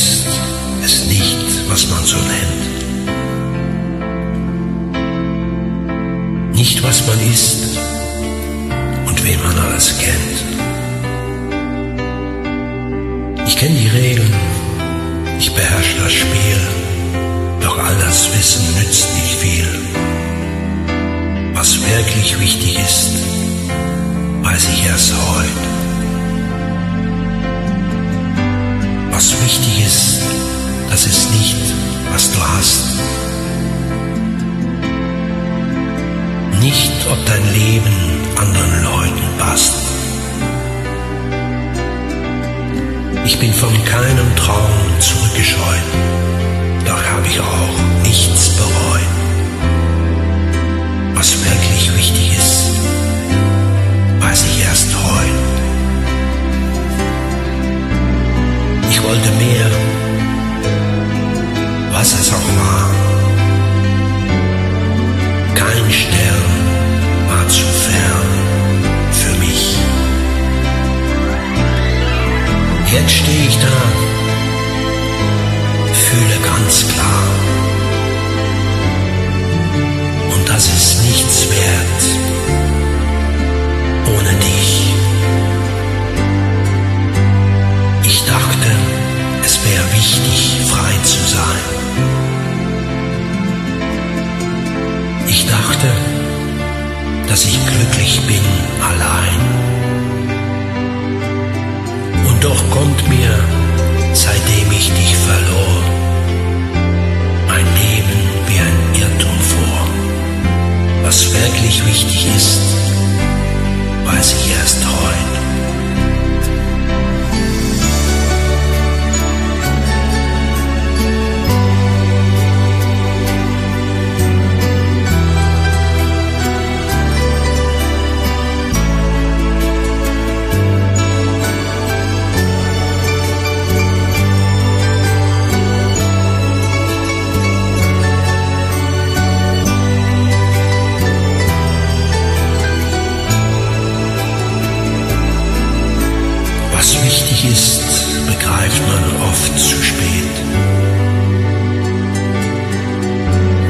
ist es nicht, was man so nennt. Nicht, was man ist und wen man alles kennt. Ich kenne die Regeln, ich beherrsche das Spiel, doch all das Wissen nützt nicht viel. Was wirklich wichtig ist, weiß ich erst heute. Was wichtig ist, das ist nicht, was du hast. Nicht, ob dein Leben anderen Leuten passt. Ich bin von keinem Traum zurückgescheut, doch habe ich auch nichts bereut. Wollte mehr, was es auch war. Kein Stern war zu fern für mich. Jetzt stehe ich da, fühle ganz klar. Ist, begreift man oft zu spät,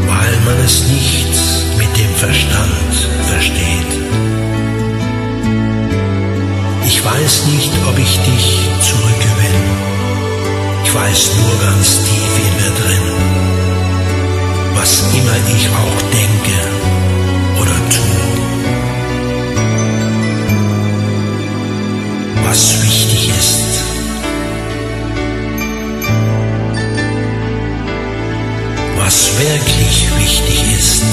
weil man es nicht mit dem Verstand versteht. Ich weiß nicht, ob ich dich zurückgewinne. Ich weiß nur ganz tief in mir drin, was immer ich auch denke was wichtig ist. Was wirklich wichtig ist,